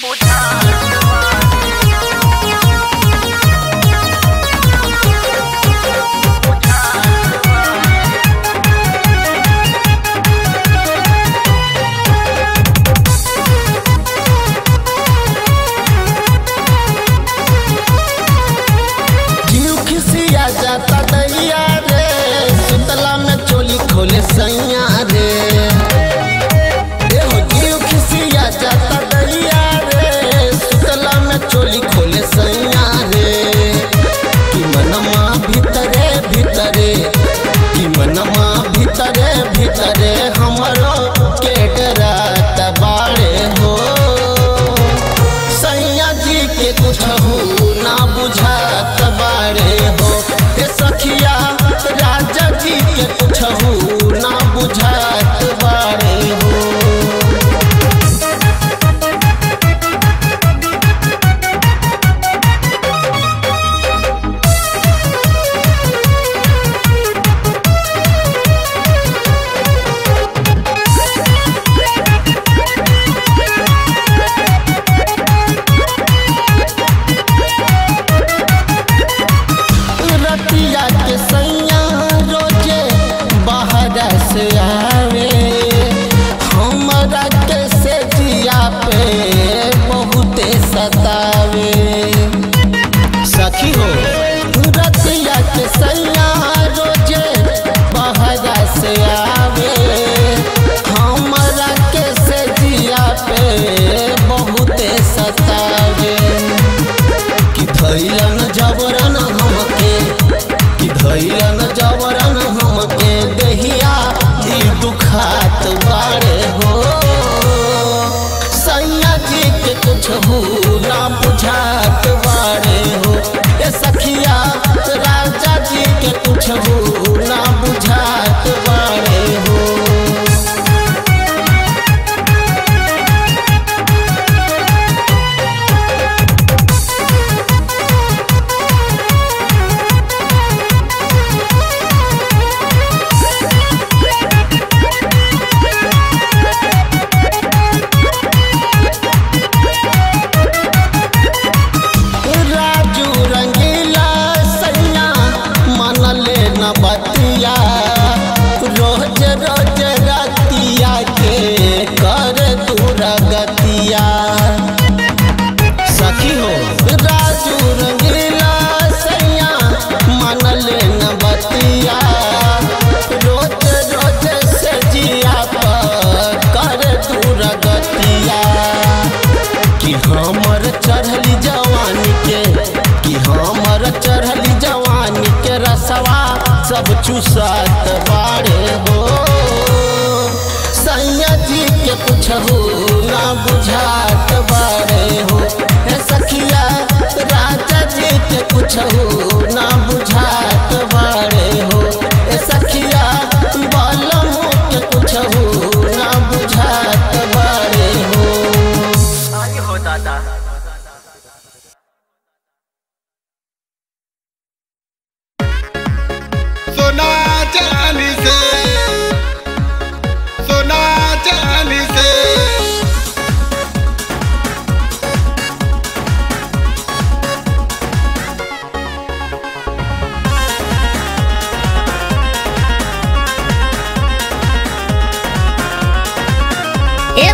Bhutan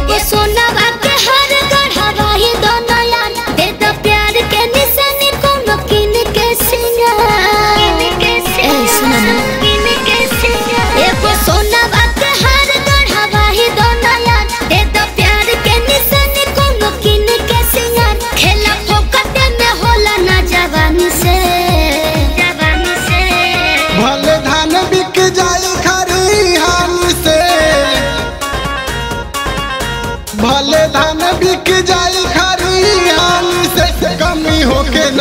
y eso nada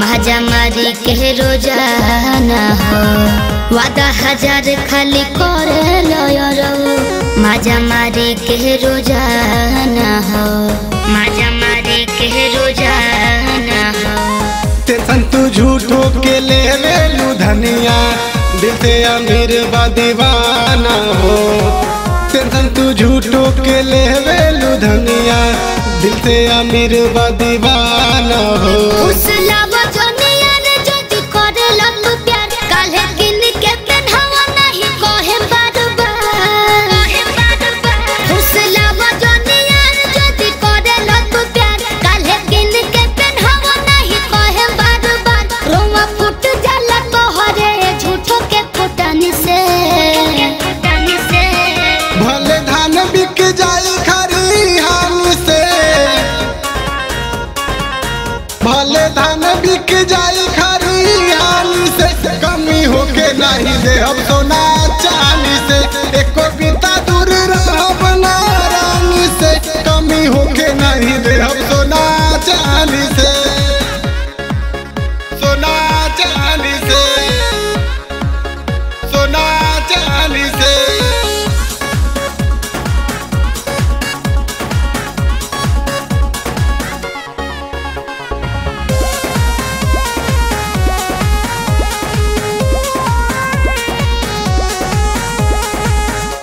माजा मारी के रोज़ाना हो। वादा हज़ार खाली करे माजा मारी के रोज़ाना हो। माजा मारी के रोज़ाना हो। तू झूठो के ले ले लू धनिया। दिल से अमीर दीवाना हो। तू झूठो के ले धनिया। दिल से अमीर दीवाना हो।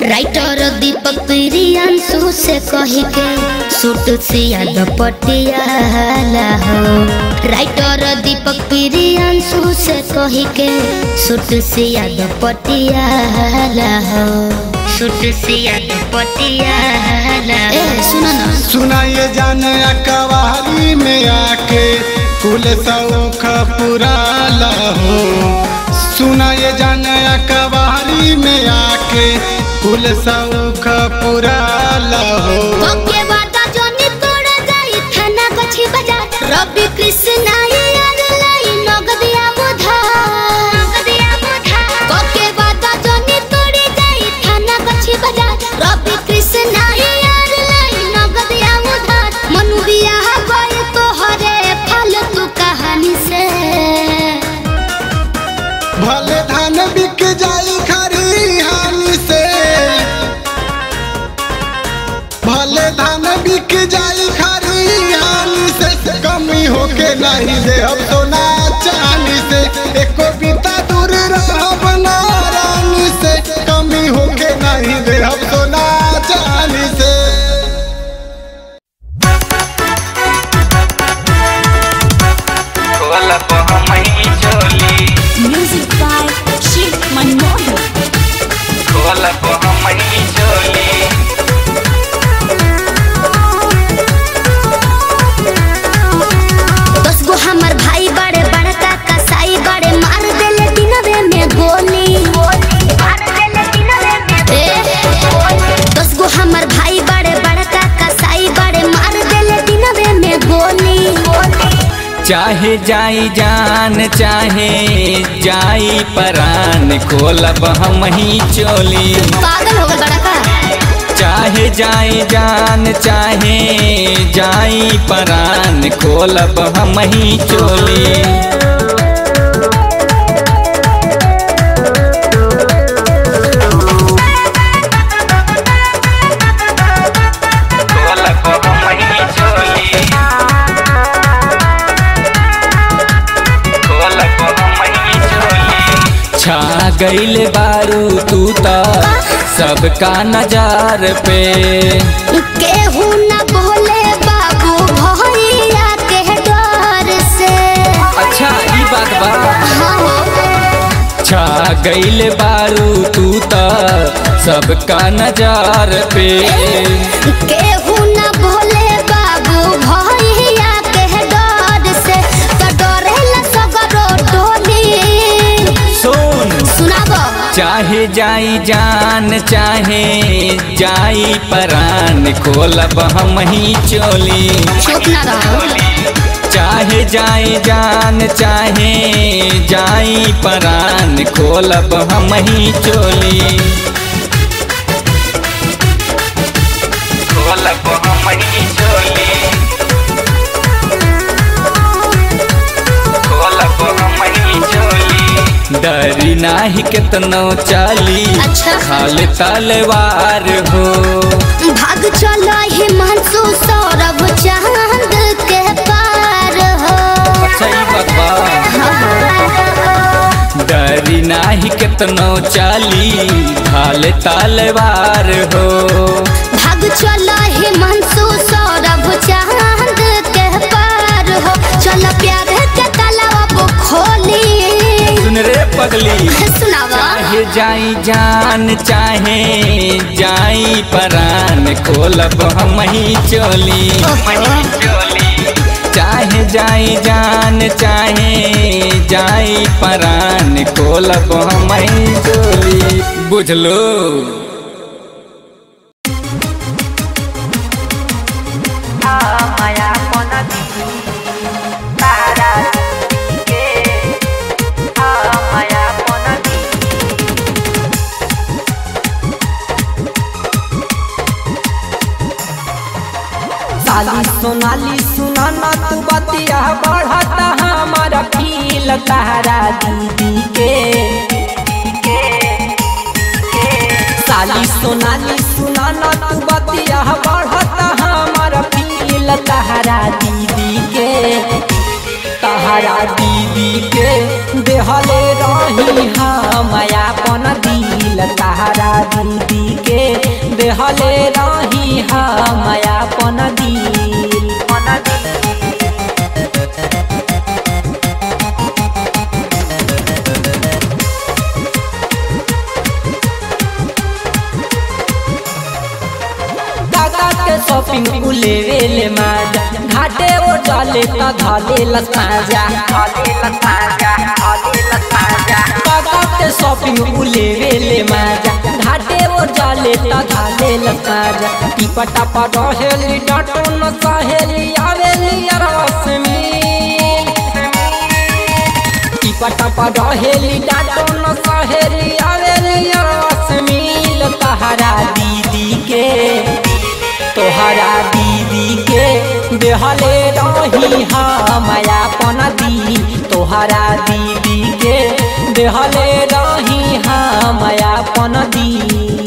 राइटर दीपक प्रियांशु से कही के सूट सिया पटियाला हो राइटर दीपक प्रियांशु से कही के सूट सिया पटियाला हो सूट सिया पटियाला ए सुनो ना सुनाइए जाने अकवारी में आके कुल सौख पुराला हो। सुनाइए जाने अकवारी में आके कुल सौख पुराला हो ओके वादा जोनी तोड़ जाई थाना गछि बजा रवि दे हम सोना जाई जान चाहे जाई परान खोलब हम ही चोली। पागल हो गए चाहे जाई जान चाहे जाई परान खोलब हम ही चोली। गईल बारू तू त सबका नजार पे। केहू न बोले बाबू भैया के डर से। अच्छा ई बात बा। छा गईल बारू तू त सबका नजार पे। केहू चाहे जाई जान चाहे जाई परान खोलब हम ही चोली। चाहे जाई जान चाहे जाई परान खोलब हम ही चोली। डरी नाही कितनो चाली। अच्छा। खाल तलवार हो। भाग चला हिमांशु सौरभ चाँद के पार हो। सही बतवा डरी नाही कितनो चाली। खाल तलवार हो। भाग चला हिमांशु सौरभ पगली। चाहे जाई जान चाहे जाई परान खोलब हम ही चोली। चाहे जाई जान चाहे जाई परान खोलब हम ही चोली। बुझलो साली सुनाना तू बतिया बढ़ता हमारा फील तारा दीदी के। साली सोनाली सुनाना तू बतिया बढ़ता हमारा फील तारा दीदी के। तहरा दीदी के देहले रही हम अपन दिल तहरा दीदी के। देहले रही हम अपन दिल। काका के शॉपिंग उलेवे ले माजा। घाटे वो जाले का धाले लसाजा। काका के शॉपिंग उलेवे ले माजा। घाटे वो जाले का धाले लसाजा। टिपटा पर रहेली डाटो न सहेली आवेली अरस में टिपटा पर रहेली डाटो न सहेली आवेली अरस तहरा दीदी के तोहरा दीदी के बेहले रही हम अपन दी। तोहरा दीदी के बेहले रही हम अपन दी।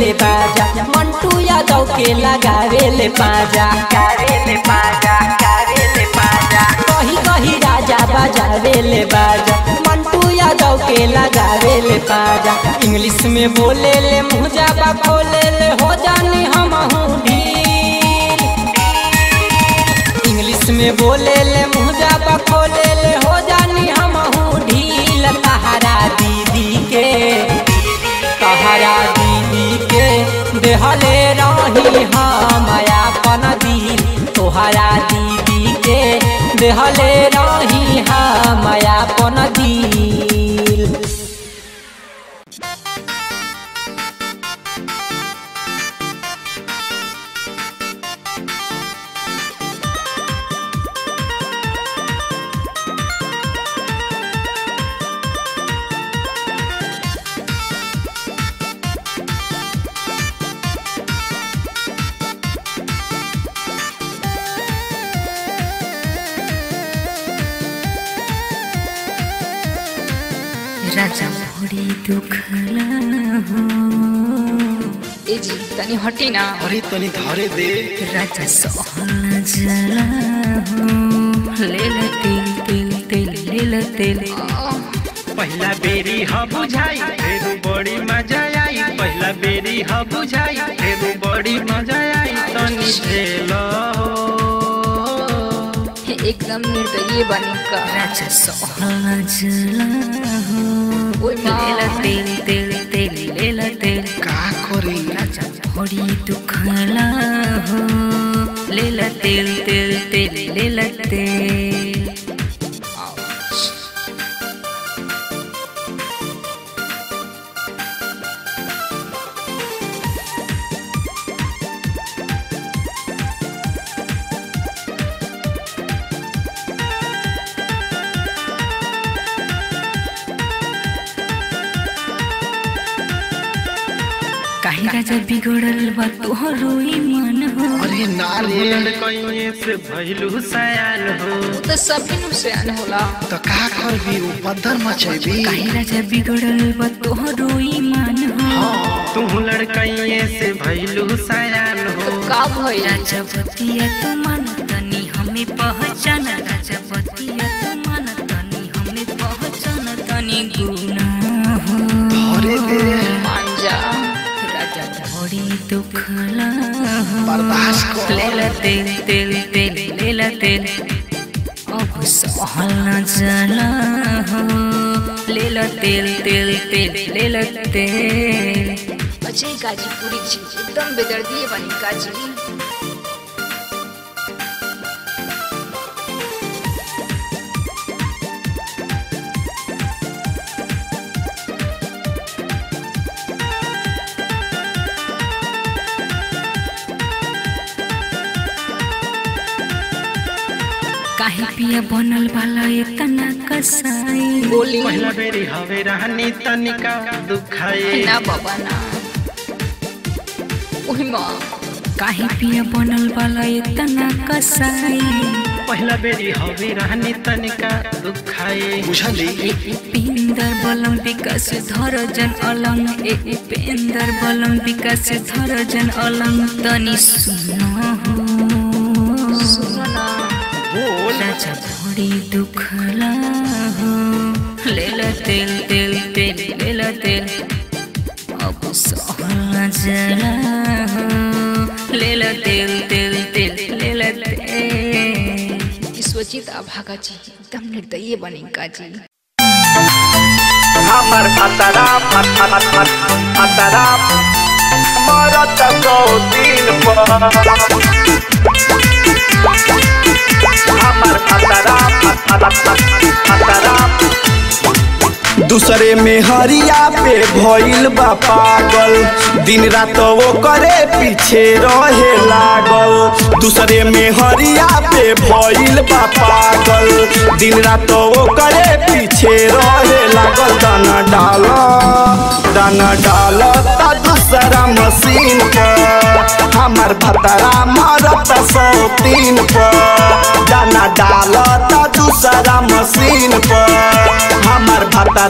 ले बाजा। के लगावे ले पाजा कही कही राजा बजावे ले बाजा। के लगावे ले पाजा इंग्लिश में बोले ले मुझा बा खोले ले, हो जानी हम ढील इंग्लिश में बोले ले मुझा बा खोले ले, हो जानी हम ढील तहरा दीदी के तहरा देहले रही हम अपन दिल तोहरा दीदी के देहले रही हम अपन दिल तनी हटी ना अरे तनी धरे दे राजा हो। ले ले तिल तिल तिल ले ले तिल। पहला बेरी ह बुझाई फिर बड़ी मज़ा आई। पहला बेरी ह बुझाई फिर बड़ी मज़ा आई। तनी झेल एकदम निर्दयी बनी का। राजा सहल जला हो। ले ले बड़ी दुखला हो। ले ले तेल तेल तिल ले ले तिल बा तोहरो ईमान हो अरे ना रे से भइलू सयान हो। तो सभी नु होला। तो का करबी? उपद्र मचेबी। काहे राजा बिगड़ल बा तोहरो ईमान हो। तू लड़कइये से भइलू सयान हो। का भइल? राजा बतिया तू मान तनी हमें पहचान। राजा बतिया तू मान तनी हमें पहचान। तनी गुना हो। अरे दे। मान जा बड़ी दुखला बर्दाश्त तेल तेल तेल तेल। अब सहल न जला हो लेला तेल तेल तेल लेला तेल। अजय गाजीपुरी जी एकदम बेदर्दी बनी काजी पिया बनल वाला इतना कसाई। बोली पहला बेरी हवे रहनी तनिका दुखाए ना बाबा ना। ओही माँ। काहे पिया बनल वाला इतना कसाई। पहला बेरी हवे रहनी तनिका दुखाए बुझली? पेंदर बलम विकास धर जन अलंग। ए पेंदर बलम विकास धर जन अलंग। तनी सुनो हो सुनो। राजा बड़ी दुखला हो। लेला तेल तेल तेल लेला तेल। अब सहला जला हो। लेला तेल तेल तेल लेला तेल। विश्वजीत अभागा जी एकदम निर्दयी बनी काजी हमर फतरा फत फत फत फतरा मरत को दिन पर। हमर फतरा फत फत फत फतरा दूसरे में हरिया पे भइल बा पागल। दिन रात वो करे पीछे रहे लागल। दूसरे में हरिया पे भइल बा पागल। दिन रात वो करे पीछे रहे लागल। दाना डाल दाना डाल दूसरा मशीन पर हमार भतरा मरत सौ तीन पर दाना डाल दूसरा मशीन पर हमार भतरा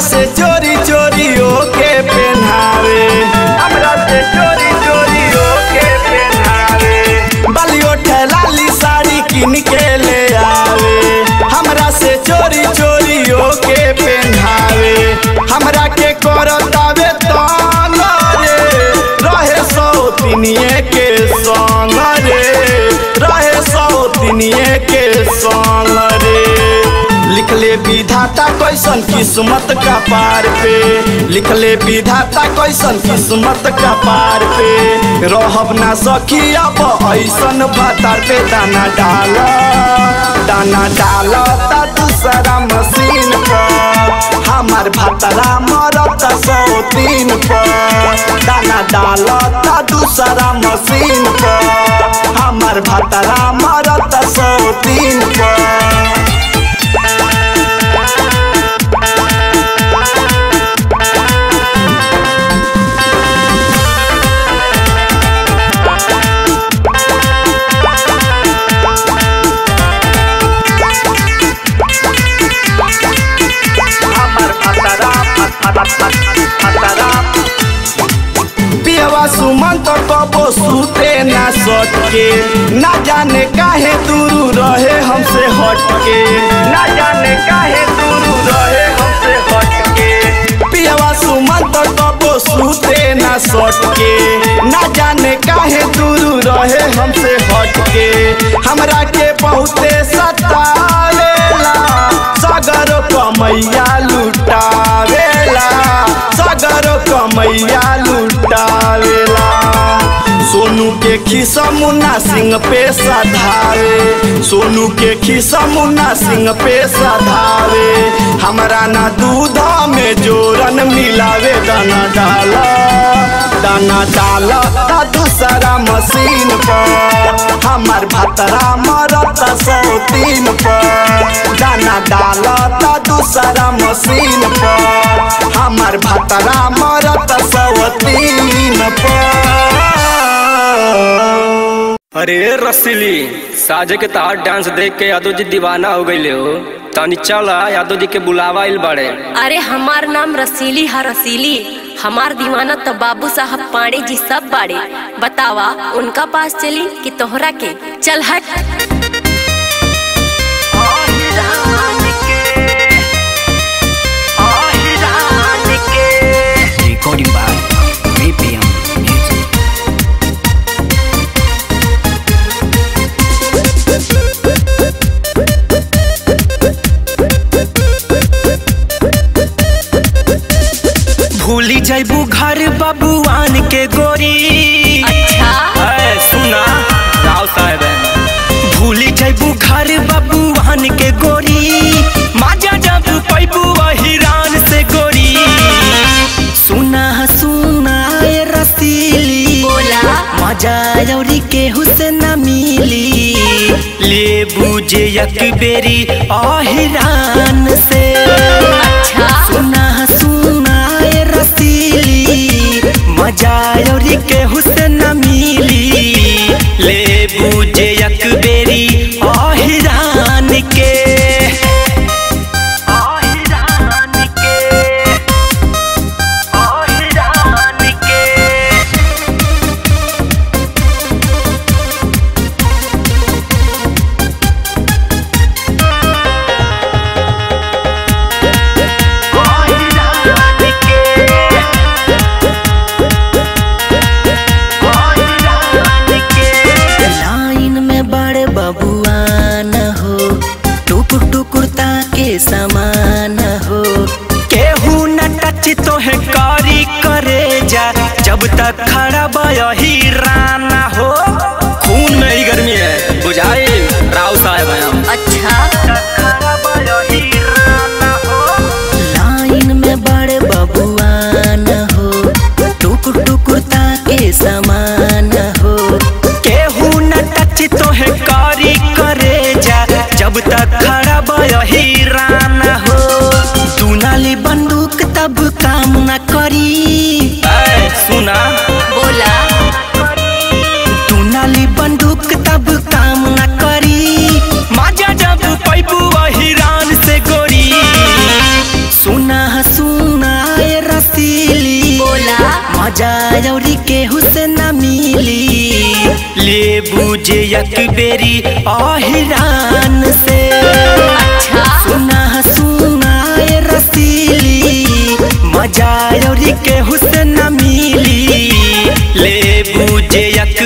से चोरी लिखले विधाता कैसन किस्मत का पार पे? लिखले विधाता कैसन किस्मत का पार पे? रहब ना सखी, अब ऐसन भतार पे दाना डाल। दाना डाल दूसरा मशीन पर। हमार भतरा मरत सौ तीन पर। दाना डाल दूसरा मशीन पर। हमार भतरा मरत सौ तीन पर। हटके। ना जाने काहे दूर रहे हमसे हट के ना जाने काहे दूर रहे हमसे हट के पियावा सुमन तो कबो सूते ना सटके। ना जाने काहे दूर रहे हमसे हट के हमरा के बहुते सतावेला सगर कमैया लुटावेला। सगर कमैया लुटा खिसा मुन्ना सिंह पे सधावे सोनू के खिसा मुन्ना सिंह पे सधावे हमारा ना दूधा में जोरन मिलावे दाना डाला। दाना डाला दूसरा मशीन पर। हमार भतरा मरत सौ तीन पर। दाना डाला ता दूसरा मशीन पर। हमार भतरा मरत सौ तीन पर। अरे रसीली साजे के तहार डांस देख के यादव जी दीवाना हो गईले हो। तनी चल यादव जी के बुलावा आइल बाड़े। अरे हमार नाम रसीली है रसीली। हमार दीवाना तो बाबू साहब पांडे जी सब बाड़े। बतावा उनका पास चली कि तोहरा के? चल हट। भूली जैबू घर बबुआन के गोरी। अच्छा। ए, सुना राव साहब। भूली जैबू घर बबुआन के गोरी। माजा जब पैबू हिरान से गोरी। सुना सुना रसीली। बोला। मज़ा यौरी के हुसन मिली। ले बूझे एक बेरी अहिरान से। मज़ा के हुसन मिली। ले बूझे एक ले बूझे यक बेरी आहिरान से। अच्छा। सुना सुना ए रसीली मज़ा और के हुसन मिली। ले बूझे एक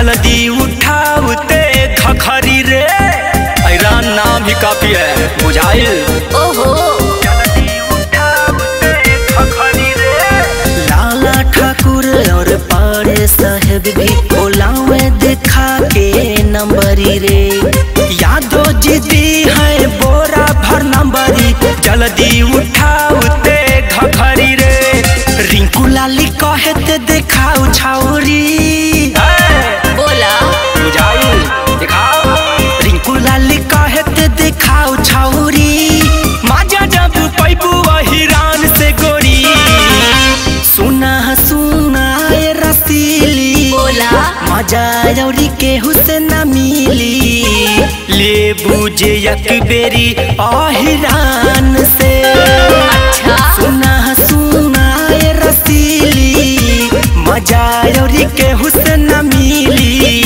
जल्दी उठावते खखरी रे। ऐरान नाम ही काफ़ी है बुझाई ओहो। लाला ठाकुर और पाड़े साहेब भी बोलावे देखा के नंबरी रे। यादो जिदी है बोरा भर नंबरी। जल्दी घखरी रे। रिंकू लाली कहते देखाऊ हुसन मिली ले बुझे यकबेरी आहिरान से। अच्छा। सुना सुना रसीली। मज़ा और हुसन मिली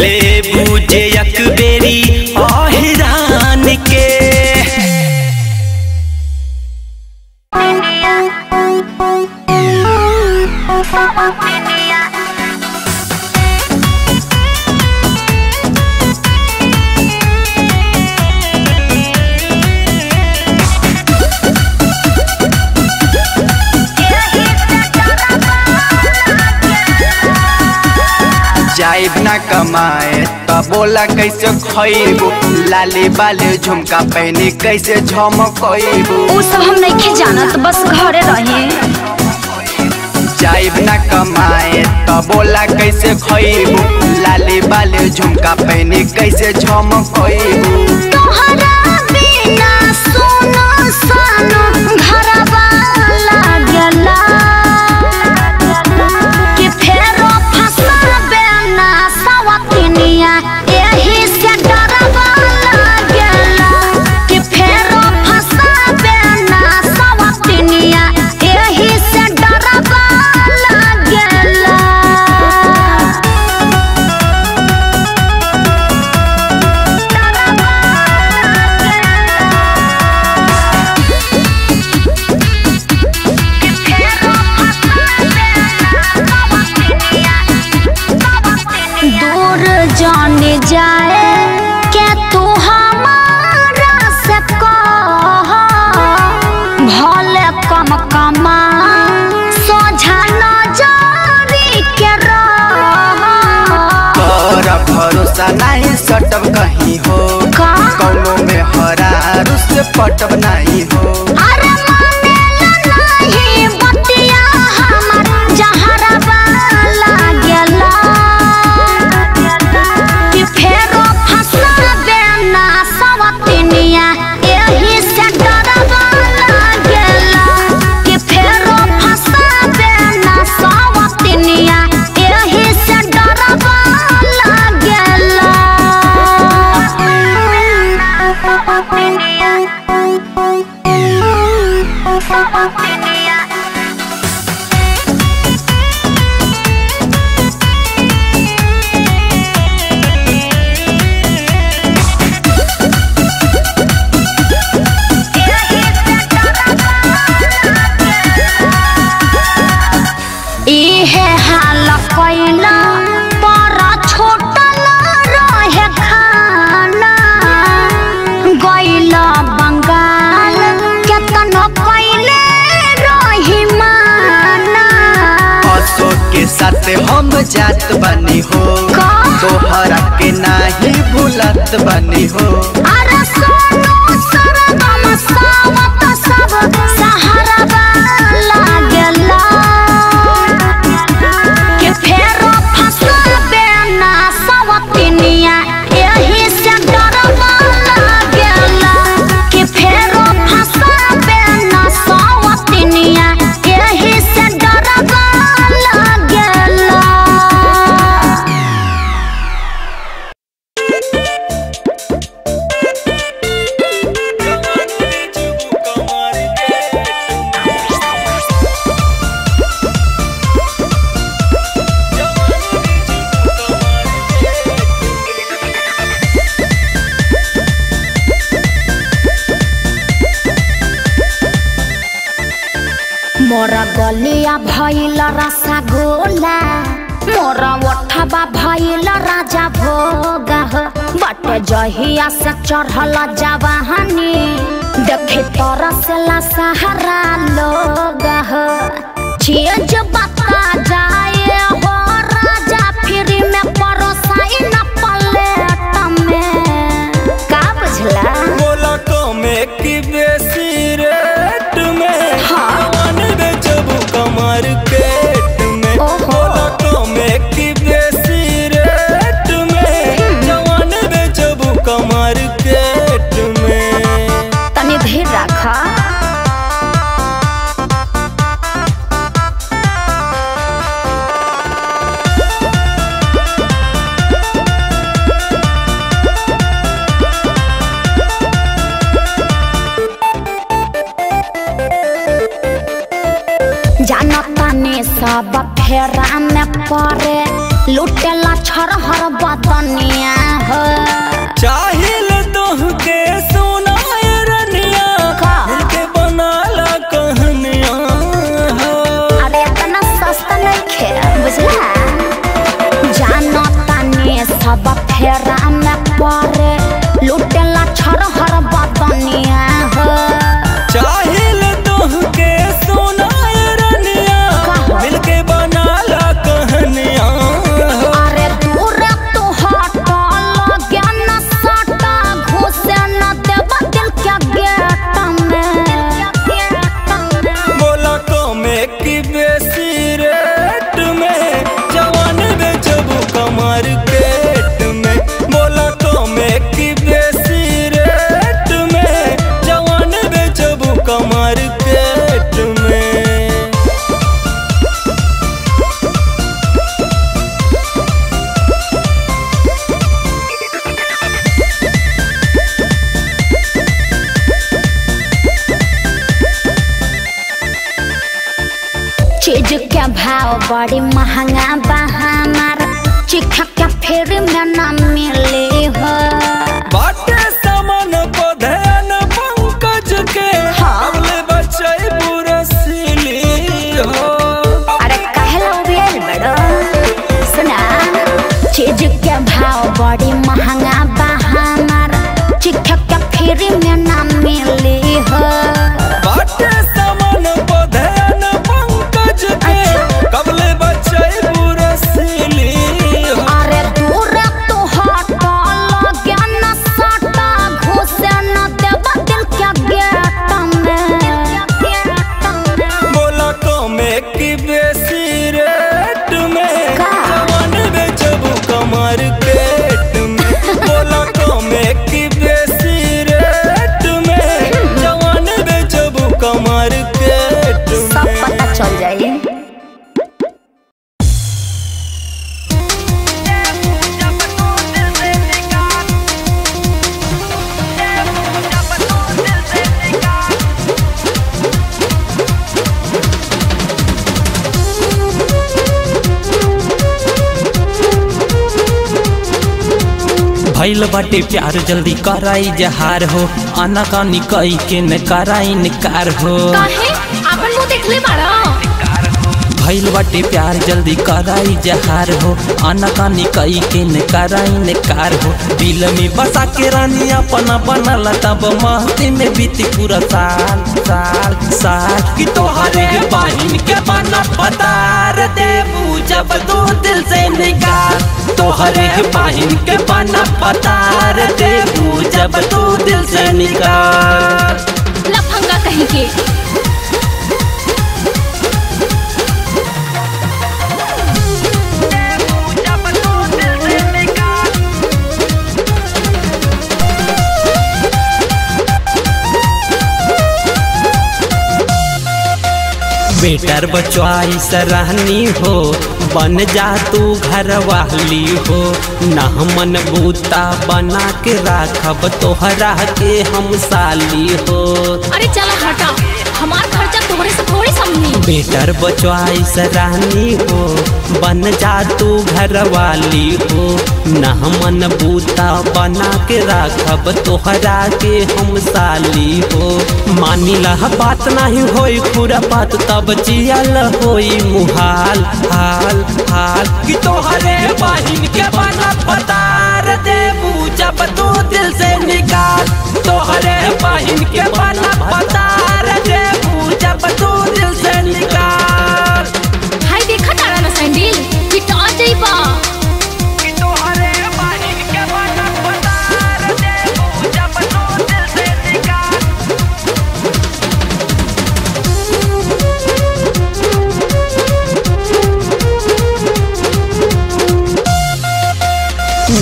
ले बुझे यकबेरी भोला कैसे खैबो लाले बाले झुमका पहने कैसे झमकैबो उ सब हम नहीं जानत बस घरे रहे। जाइब ना कमाए तो बोला कैसे खैबो लाले बाले झुमका पहने कैसे झमकैबो पटब बनाई औरत बनी हो परे लुटेला छरहर बदनिया हो चाहिल तोहके सुनाए रनिया मिलके बनाला कहनिया हो अरे इतना सस्ता नहीं खे बुझला जानो तानी सब फेरा के भाव बड़ी महँगा बा हमार चिखा के फिर में न मिले हो? बाटे सामान को ध्यान पंकज के अगले बच्चे पूरा सिली हो। अरे कहला बड़ो। सुना। चीज़ के भाव बड़ी महँगा बा हमार चिखा के फिर में भैल बाटे प्यार, जल्दी कराई जहार हो। आना कानी कई के न कराई निकार हो। काहे? आपन मुँह देखले बाड़ा। भैल बाटे प्यार जल्दी कराई जहार हो। आना कानी कई के न कराई निकार हो। दिल में बसा के रानी अपना बनल तब महती में बीती पूरा साल साल साल। कि तोहरे बहिन के बना पतार देबू जब तू दिल से निकाल तोहरे बहिन के बना पतार देबू जब तू दिल से निकाल लफंगा कहीं के बेटर बचवाई सराहनी हो, बन जा तू घर वाली हो। ना मन बूता बना के राखब तोहरा के हम साली हो। अरे चला हटा, हमार खर्चा तुम्हारे से बेटर बचवाई सराहनी हो, बन जा तू घर वाली हो। ना मन बूता बना के राखब तोहरा के हम साली हो। मानी लह बात नहीं होई पूरा बात तब जियल होई। मुहाल, हाल हाल कि तोहरे बहिन के बना पतार देबू, जब तू दिल से निकाल। तोहरे बहिन के बना पतार देबू जब तू दिल से निकाल। हाय देखा तारा ना सैंडल? पिटा जाइबा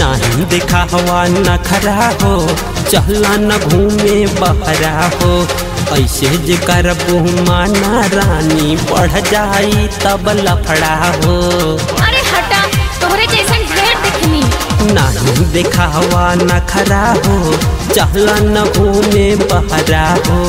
नहीं देखा हवा न खरा हो चहला न घूमे बहरा हो। ऐसे जे करबू माना रानी बढ़ जाई तब लफड़ा हो अरे हटा तोहरे जैसन ढेर दिखनी। नहीं देखा हवा न खरा हो चहला न घूमे बहरा हो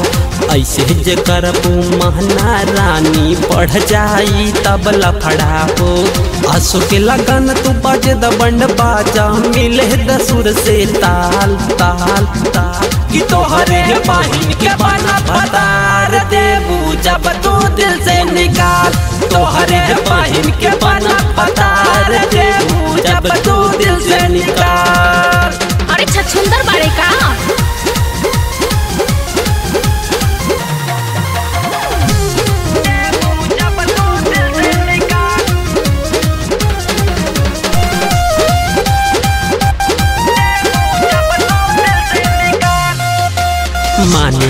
ऐसे जे करबू महना रानी, बढ़ जाई तब लफड़ा हो आसो के लगन तू बजे द बंड बाजा, मिले द सुर से ताल ताल ताल। कि तोहरे पाहिन के बना पतार देबू, जब तू दिल से निकाल। तोहरे पाहिन के बना पतार देबू, जब तू दिल से निकाल। अरे छछुंदर बाड़े का।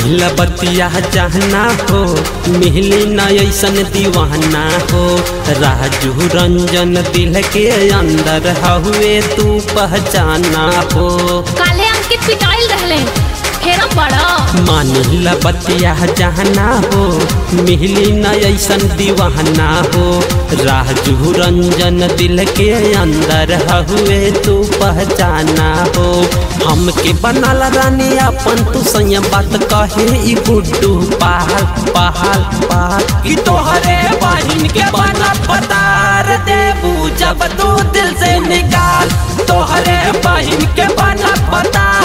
मानिल बतिया जहना हो, मिहली न ऐसन दीवाना हो। राजू रंजन दिल के अंदर हुए तू पहचाना हो। काले अंकित पिटाइल रहले मानिल बतिया जहना हो मिहली न ऐसन दीवाना हो। राजू रंजन दिल के अंदर हुए तू पहचाना हो। हमके बनल रानी अपन तू सैया बात कहे ई गुड्डू पहाड़ पहाड़ पहाड़ कि तोहरे बहिन के बना पतार देबू जब तू दिल से निकाल तोहरे बहिन के बना पतार।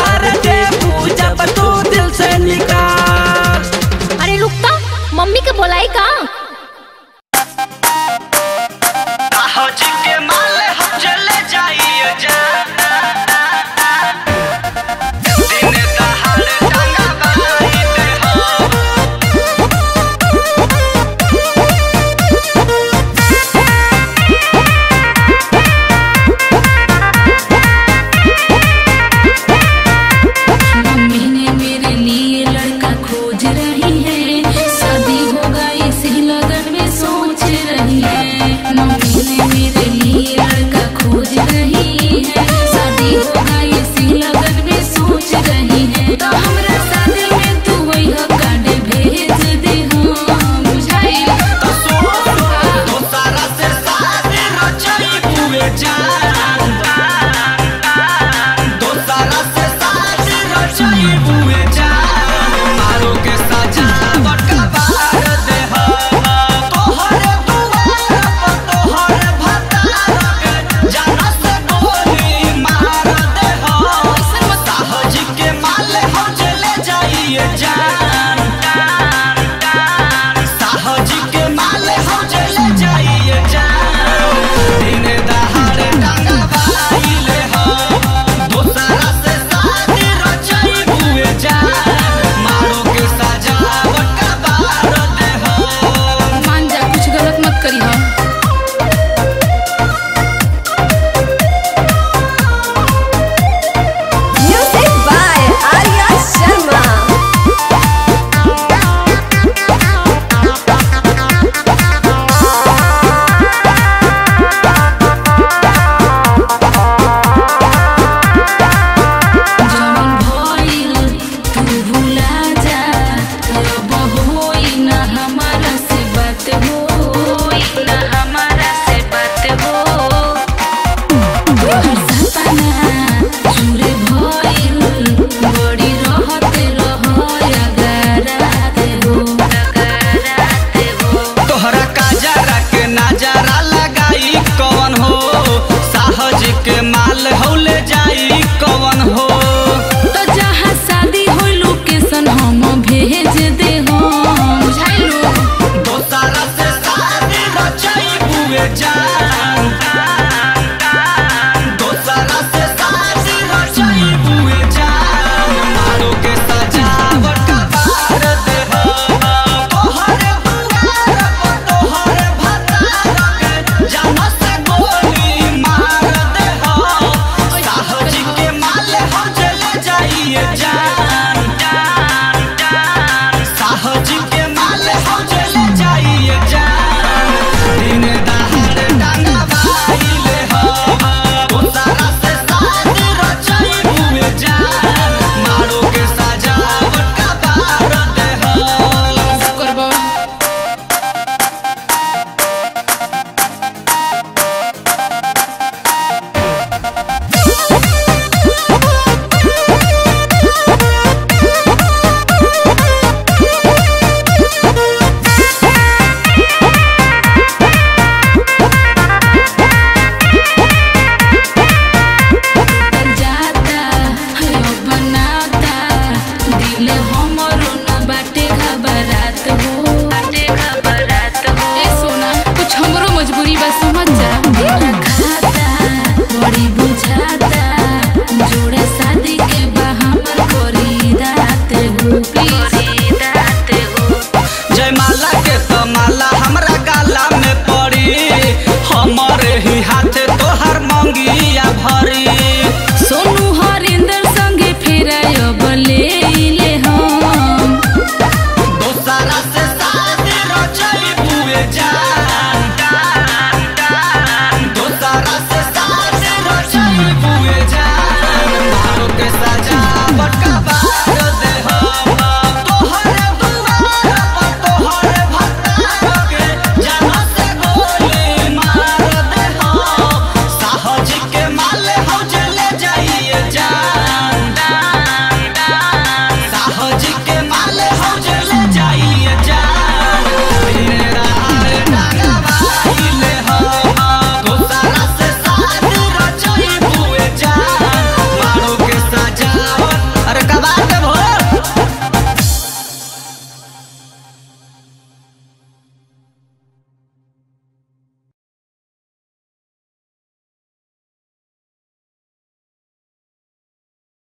your job.